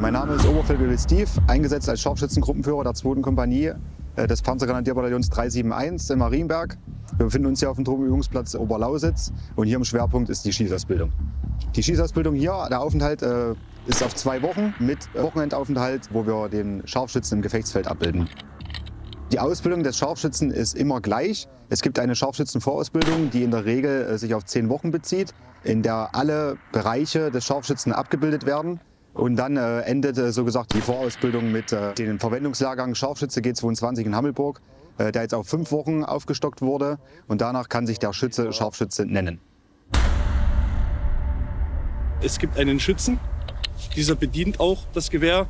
Mein Name ist Oberfeldwebel Steve, eingesetzt als Scharfschützengruppenführer der 2. Kompanie äh, des Panzergrenadierbataillons 371 in Marienberg. Wir befinden uns hier auf dem Truppenübungsplatz Oberlausitz und hier im Schwerpunkt ist die Schießausbildung. Die Schießausbildung hier, der Aufenthalt äh, ist auf zwei Wochen mit Wochenendaufenthalt, wo wir den Scharfschützen im Gefechtsfeld abbilden. Die Ausbildung des Scharfschützen ist immer gleich. Es gibt eine Scharfschützenvorausbildung, die in der Regel äh, sich auf zehn Wochen bezieht, in der alle Bereiche des Scharfschützen abgebildet werden. Und dann äh, endet äh, so gesagt die Vorausbildung mit äh, dem Verwendungslehrgang Scharfschütze G22 in Hammelburg, äh, der jetzt auf fünf Wochen aufgestockt wurde. Und danach kann sich der Schütze Scharfschütze nennen. Es gibt einen Schützen, dieser bedient auch das Gewehr.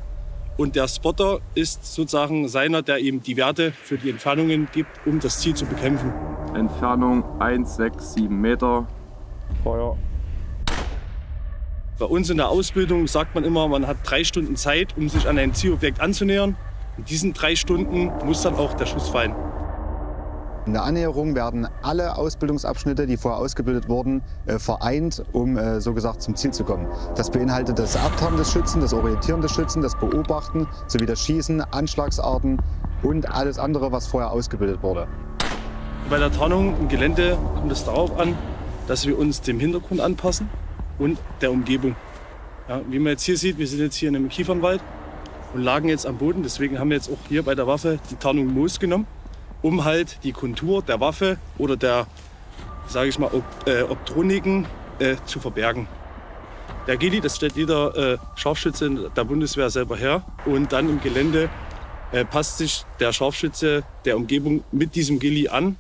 Und der Spotter ist sozusagen seiner, der ihm die Werte für die Entfernungen gibt, um das Ziel zu bekämpfen. Entfernung 1, 6, 7 Meter. Feuer. Bei uns in der Ausbildung sagt man immer, man hat drei Stunden Zeit, um sich an ein Zielobjekt anzunähern. In diesen drei Stunden muss dann auch der Schuss fallen. In der Annäherung werden alle Ausbildungsabschnitte, die vorher ausgebildet wurden, äh, vereint, um äh, so gesagt zum Ziel zu kommen. Das beinhaltet das Abtauen des Schützen, das Orientieren des Schützen, das Beobachten sowie das Schießen, Anschlagsarten und alles andere, was vorher ausgebildet wurde. Bei der Tarnung im Gelände kommt es darauf an, dass wir uns dem Hintergrund anpassen und der Umgebung. Ja, wie man jetzt hier sieht, wir sind jetzt hier in einem Kiefernwald und lagen jetzt am Boden. Deswegen haben wir jetzt auch hier bei der Waffe die Tarnung Moos genommen, um halt die Kontur der Waffe oder der, sage ich mal, Ob äh, Optroniken äh, zu verbergen. Der Gili, das stellt jeder äh, Scharfschütze der Bundeswehr selber her. Und dann im Gelände äh, passt sich der Scharfschütze der Umgebung mit diesem Gilli an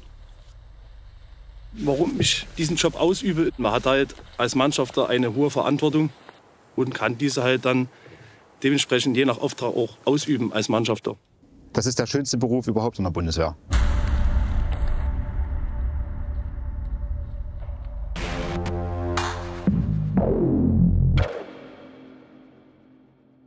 warum ich diesen Job ausübe. Man hat halt als Mannschafter eine hohe Verantwortung und kann diese halt dann dementsprechend je nach Auftrag auch ausüben als Mannschafter. Das ist der schönste Beruf überhaupt in der Bundeswehr.